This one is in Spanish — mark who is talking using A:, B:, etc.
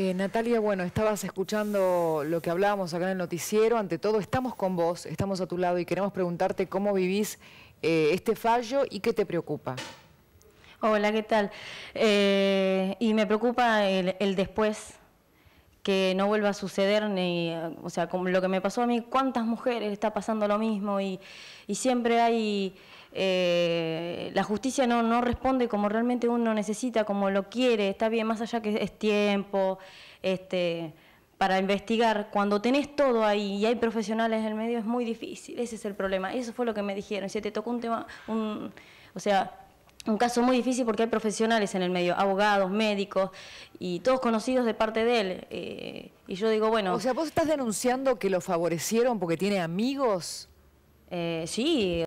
A: Eh, Natalia, bueno, estabas escuchando lo que hablábamos acá en el noticiero. Ante todo, estamos con vos, estamos a tu lado y queremos preguntarte cómo vivís eh, este fallo y qué te preocupa.
B: Hola, ¿qué tal? Eh, y me preocupa el, después, que no vuelva a suceder, ni, o sea, como lo que me pasó a mí, cuántas mujeres está pasando lo mismo y, siempre hay, eh, la justicia no, no responde como realmente uno necesita, como lo quiere, está bien, más allá que es tiempo, este para investigar, cuando tenés todo ahí y hay profesionales en el medio, es muy difícil, ese es el problema. Eso fue lo que me dijeron. Si te tocó un tema, un, o sea, un caso muy difícil porque hay profesionales en el medio, abogados, médicos y todos conocidos de parte de él. Eh, y yo digo, bueno...
A: O sea, vos estás denunciando que lo favorecieron porque tiene amigos.
B: Eh, sí,